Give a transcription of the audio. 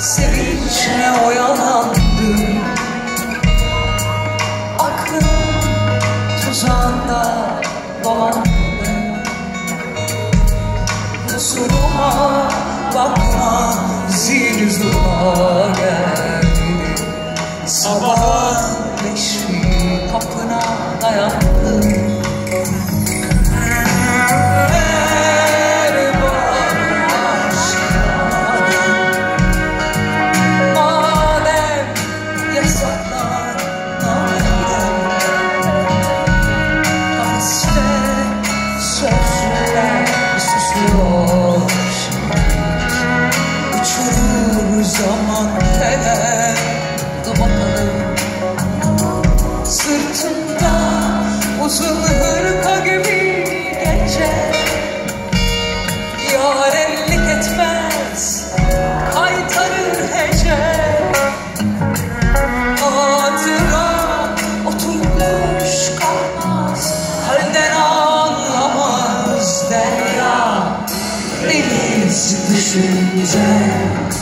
sevinçle oyalandım. Aklım tuzağında dolandı. Kusuruma bakma zil zurna geldi. Sabah beşi kapına dayandım. Seasons end